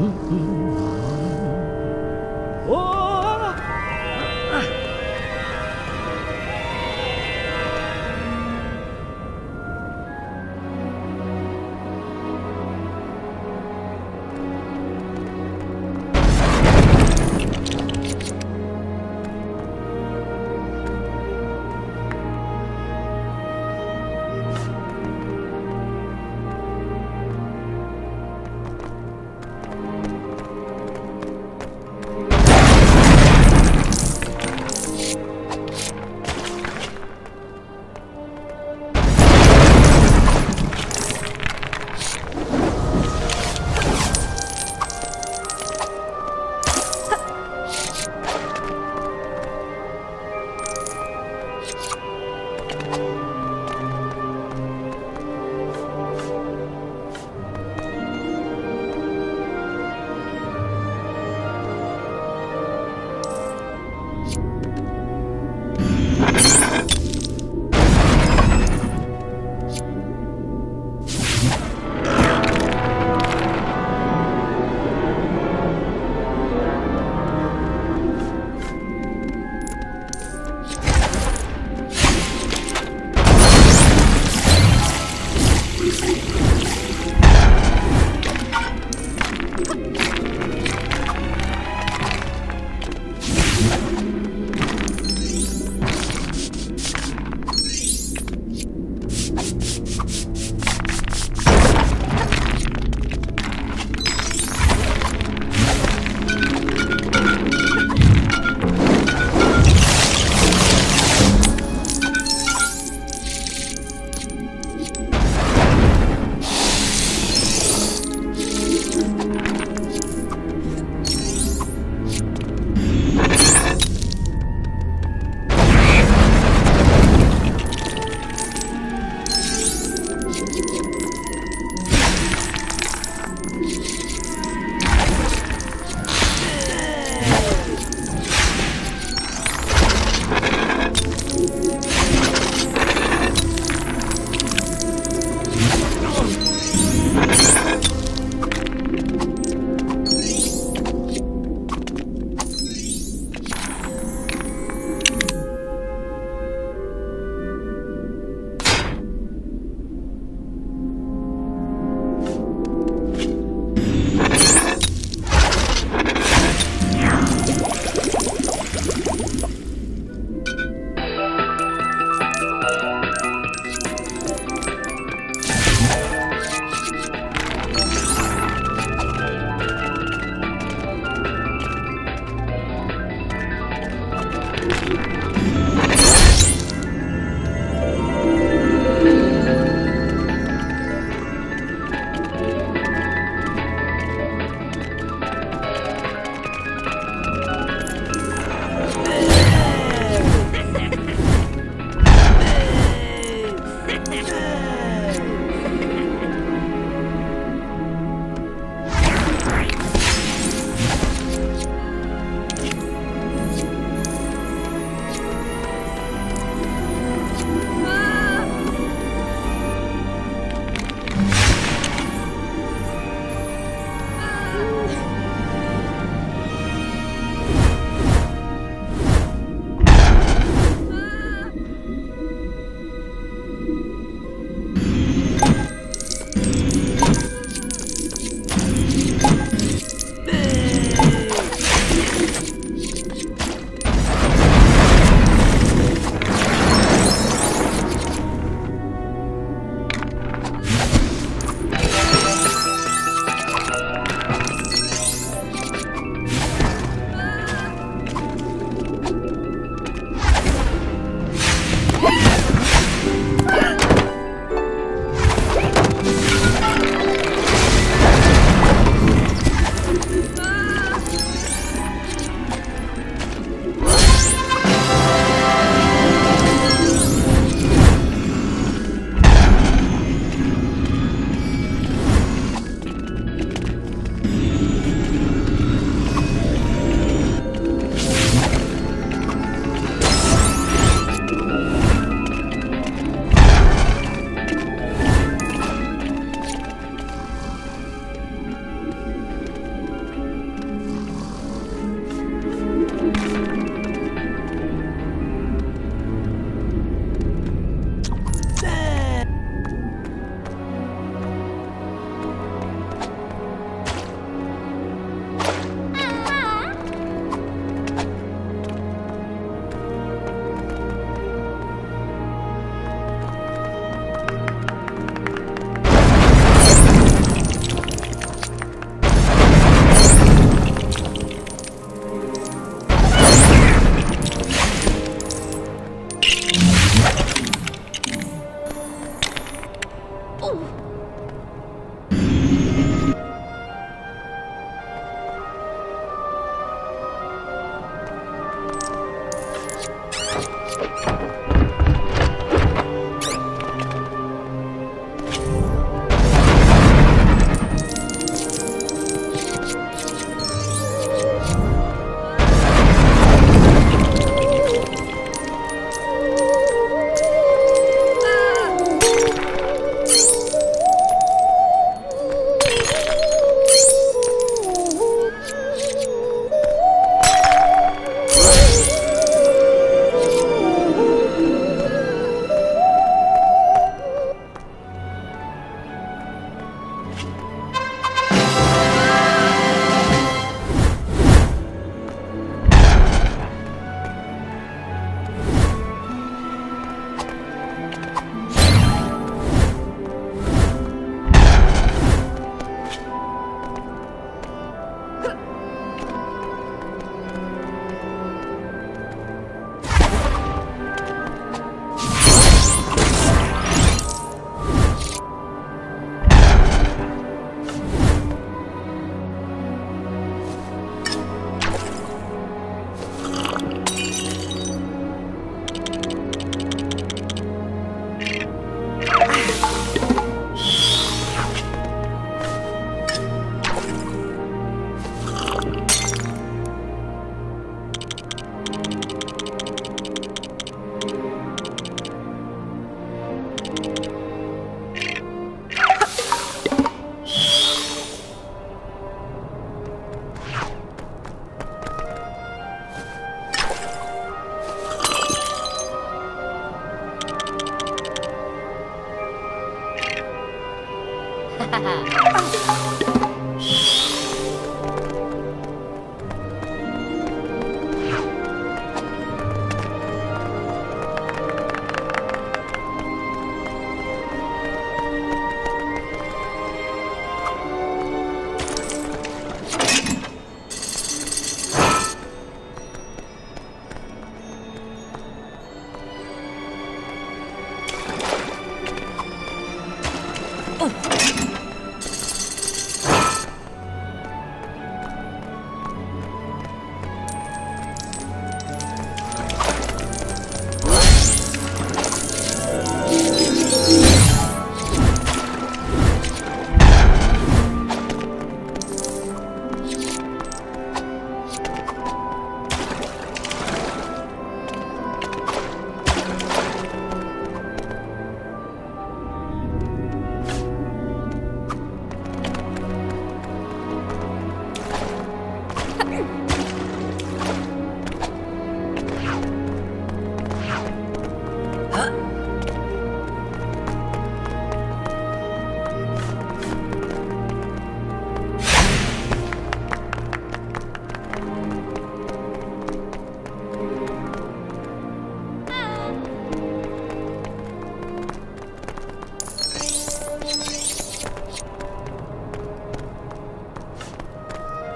Mm-hmm.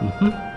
嗯哼。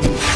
you.